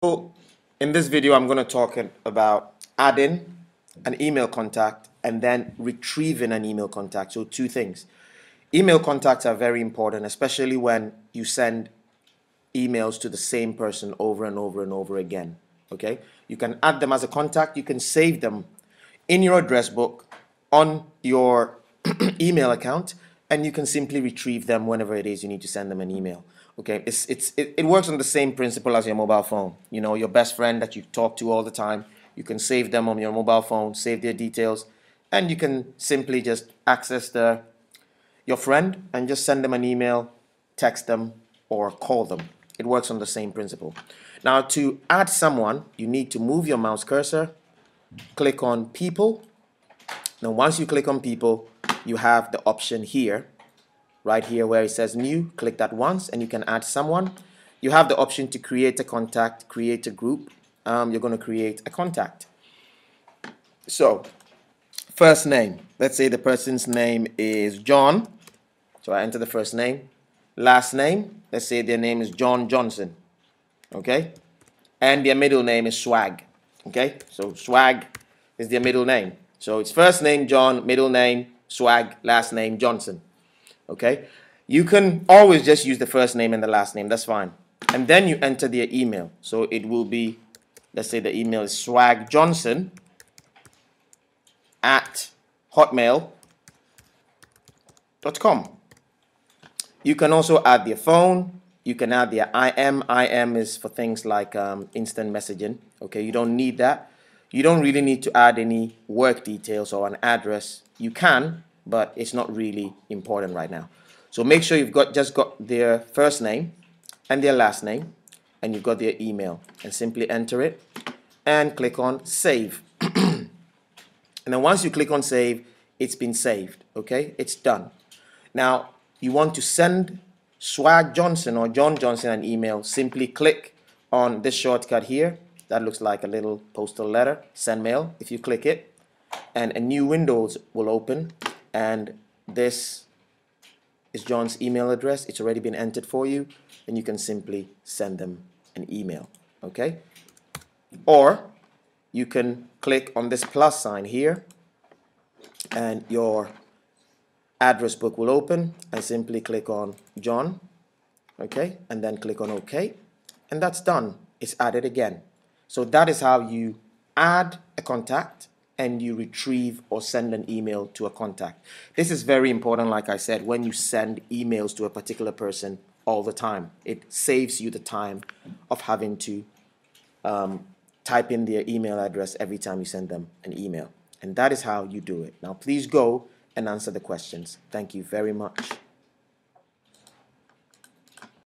So in this video, I'm going to talk about adding an email contact and then retrieving an email contact. So two things. Email contacts are very important, especially when you send emails to the same person over and over and over again. Okay, you can add them as a contact. You can save them in your address book on your email account, and you can simply retrieve them whenever it is you need to send them an email. Okay, it's it's it, it works on the same principle as your mobile phone. You know, your best friend that you talk to all the time. You can save them on your mobile phone, save their details, and you can simply just access the your friend and just send them an email, text them, or call them. It works on the same principle. Now, to add someone, you need to move your mouse cursor, click on People. Now, once you click on People, you have the option here right here where it says new click that once and you can add someone. You have the option to create a contact create a group. Um, you're going to create a contact. So first name. Let's say the person's name is John. So I enter the first name. Last name. Let's say their name is John Johnson. Okay? And their middle name is Swag. Okay? So Swag is their middle name. So it's first name John middle name Swag last name Johnson okay? You can always just use the first name and the last name, that's fine. And then you enter their email. So it will be, let's say the email is swagjohnson at hotmail.com. You can also add their phone. You can add their IM. IM is for things like um, instant messaging. Okay, you don't need that. You don't really need to add any work details or an address. You can, but it's not really important right now. So make sure you've got just got their first name and their last name and you've got their email and simply enter it and click on save. and then once you click on save, it's been saved, okay? It's done. Now, you want to send Swag Johnson or John Johnson an email, simply click on this shortcut here. That looks like a little postal letter, send mail. If you click it, and a new window will open and this is John's email address. It's already been entered for you and you can simply send them an email. Okay? Or you can click on this plus sign here and your address book will open and simply click on John okay and then click on OK and that's done it's added again so that is how you add a contact and you retrieve or send an email to a contact. This is very important, like I said, when you send emails to a particular person all the time. It saves you the time of having to um, type in their email address every time you send them an email. And that is how you do it. Now, please go and answer the questions. Thank you very much.